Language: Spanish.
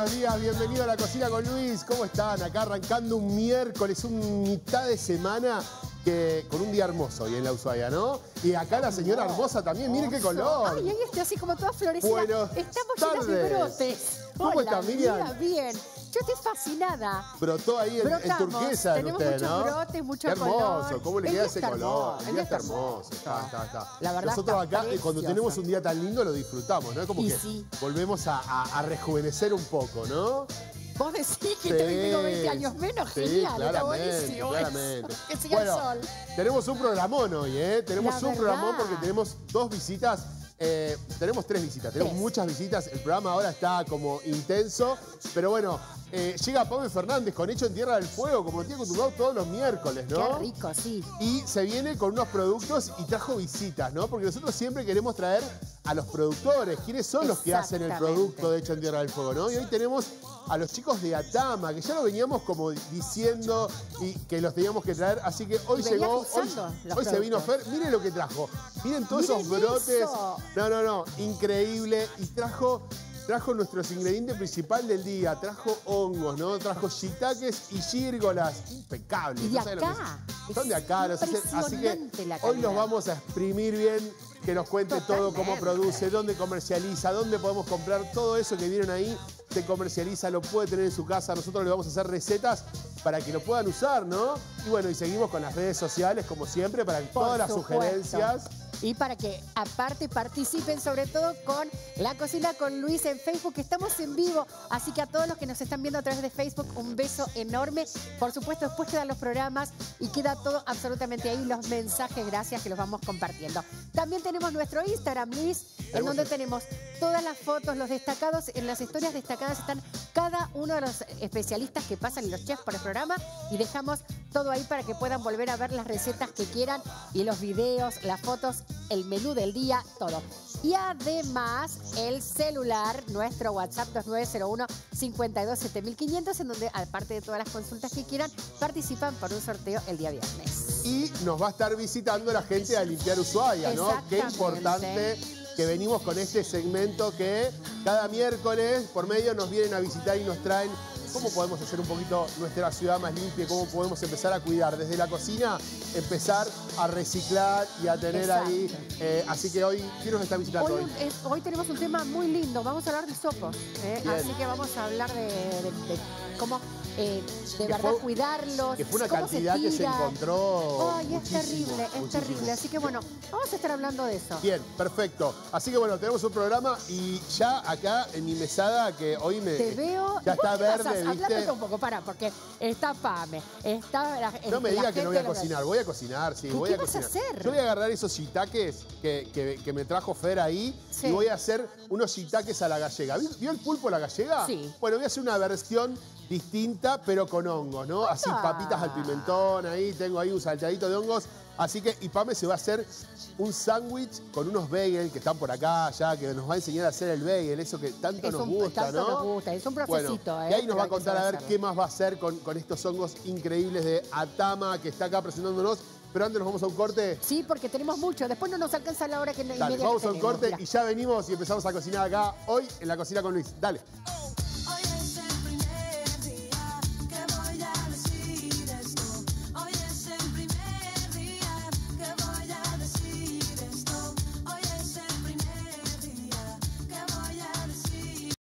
buenos días, bienvenido a la cocina con Luis. ¿Cómo están? Acá arrancando un miércoles, un mitad de semana que, con un día hermoso hoy en la Ushuaia, ¿no? Y acá la señora hermosa también, miren qué color. Ay, ahí está así como toda florecida. Buenos Estamos llenas de tardes. brotes. ¿Cómo Hola, está, Miriam? bien. Yo estoy fascinada. Brotó ahí en, en turquesa en usted, muchos ¿no? brotes, mucho Qué hermoso, color. ¿cómo le queda ese color? El día está hermoso, está, está, está. La verdad Nosotros acá, eh, cuando tenemos un día tan lindo, lo disfrutamos, ¿no? Es como Y que sí. volvemos a, a- a rejuvenecer un poco, ¿no? Vos decís que Sí, tengo 20 años menos. sí, Genial, está buenísimo. claramente. Que siga Bueno, el sol. tenemos un programón hoy, ¿eh? Tenemos un programón porque tenemos dos visitas. eh, tenemos tres visitas, tenemos Tres. muchas visitas. El programa ahora está como intenso. Pero bueno, eh, llega Pablo Fernández con Hecho en Tierra del Fuego, como tiene acostumbrado todos los miércoles, ¿no? Qué rico, sí. Y se viene con unos productos y trajo visitas, ¿no? Porque nosotros siempre queremos traer a los productores, quiénes son los que hacen el producto de Hecho en Tierra del Fuego, ¿no? Y hoy tenemos a los chicos de Atama, que ya lo veníamos como diciendo y que los teníamos que traer, así que hoy llegó, hoy, hoy se vino. Fer, miren lo que trajo, miren todos Miren esos brotes, eso. no, no, no, increíble, y trajo... Trajo nuestros ingredientes principal del día, trajo hongos, ¿no? Trajo shiitakes y gírgolas, impecables. Y de no acá. es. Son de acá, los hacen- así que hoy los vamos a exprimir bien, que nos cuente todo cómo produce, dónde comercializa, dónde podemos comprar todo eso que vieron ahí, se comercializa, lo puede tener en su casa. Nosotros le vamos a hacer recetas para que lo puedan usar, ¿no? Y bueno, y seguimos con las redes sociales, como siempre, para Por todas las supuesto. sugerencias. Y para que aparte participen sobre todo con La Cocina con Luis en Facebook, que estamos en vivo. Así que a todos los que nos están viendo a través de Facebook, un beso enorme. Por supuesto, después quedan los programas y queda todo absolutamente ahí, los mensajes, gracias, que los vamos compartiendo. También tenemos nuestro Instagram, Luis, en donde tenemos todas las fotos, los destacados. En las historias destacadas están cada uno de los especialistas que pasan y los chefs por el programa y dejamos todo ahí para que puedan volver a ver las recetas que quieran y los videos, las fotos, el menú del día, todo. Y además el celular, nuestro WhatsApp 2901 527500 en donde aparte de todas las consultas que quieran, participan por un sorteo el día viernes. Y nos va a estar visitando la gente a limpiar Ushuaia, ¿no? Qué importante que venimos con este segmento que cada miércoles por medio nos vienen a visitar y nos traen cómo podemos hacer un poquito nuestra ciudad más limpia, cómo podemos empezar a cuidar desde la cocina, empezar a reciclar y a tener ahí. Eh, así que hoy, ¿quién nos está visitando Hoy, hoy? es- hoy tenemos un tema muy lindo, vamos a hablar de sopos, ¿eh? Así que vamos a hablar de, de- de cómo eh, de Que verdad fue- cuidarlos. Que fue una se cantidad que se encontró. Ay, es terrible, es muchísimo. terrible. Así que bueno, vamos a estar hablando de eso. Bien, perfecto. Así que bueno, tenemos un programa y ya acá en mi mesada que hoy me. Te veo. Ya ¿Vos está verde, Hablame ¿viste? un poco, pará, porque está Pame, está la, No me la diga que no voy a cocinar, voy a cocinar, sí, ¿Y voy qué a vas a cocinar. hacer? Yo voy a agarrar esos shiitakes que, que- que me trajo Fer ahí Sí. y voy a hacer unos shiitakes a la gallega. ¿Vi- ¿Vio el pulpo a la gallega? Sí. Bueno, voy a hacer una versión distinta, pero con hongos, ¿no? Así papitas al pimentón, ahí tengo ahí un salteadito de hongos. Así que, y Pame se va a hacer un sándwich con unos bagel que están por acá ya, que nos va a enseñar a hacer el bagel, eso que tanto Es nos un- gusta, tanto ¿no? nos gusta, es un procesito, Bueno, ¿eh? Y ahí nos va a contar a ver hacerlo. qué más va a hacer con, con estos hongos increíbles de Atama que está acá presentándonos. Pero antes nos vamos a un corte. Sí, porque tenemos mucho. Después no nos alcanza la hora que Dale, vamos que a un corte y ya venimos y empezamos a cocinar acá hoy en la cocina con Luis. Dale.